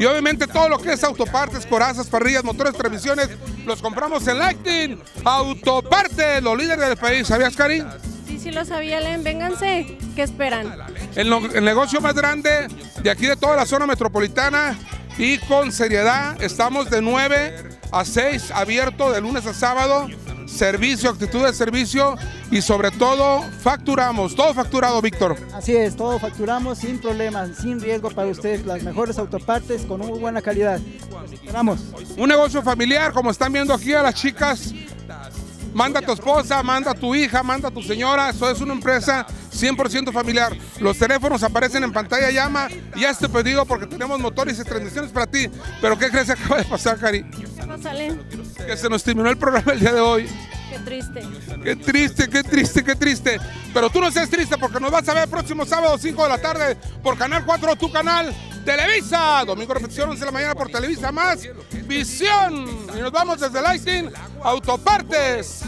Y obviamente todo lo que es autopartes, corazas, parrillas, motores, transmisiones, los compramos en Lighting Autopartes, los líderes del país. ¿Sabías, Cari? Sí, sí lo sabía, Len. Vénganse. ¿Qué esperan? El negocio más grande de aquí de toda la zona metropolitana y con seriedad. Estamos de 9 a 6 abierto de lunes a sábado. Servicio, actitud de servicio y sobre todo facturamos. Todo facturado, Víctor. Así es, todo facturamos sin problemas, sin riesgo para ustedes, las mejores autopartes con muy buena calidad. Esperamos. Un negocio familiar, como están viendo aquí a las chicas. Manda a tu esposa, manda a tu hija, manda a tu señora. Eso es una empresa 100% familiar. Los teléfonos aparecen en pantalla, llama y haz tu pedido porque tenemos motores y transmisiones para ti. Pero ¿qué crees que acaba de pasar, Cari? ¿Qué pasa? Que se nos terminó el programa el día de hoy. Qué triste. Qué triste, qué triste, qué triste. Pero tú no seas triste porque nos vas a ver el próximo sábado 5 de la tarde por Canal 4, tu canal Televisa. Domingo repetición 11 de la mañana por Televisa más Visión. Y nos vamos desde Lighting Autopartes.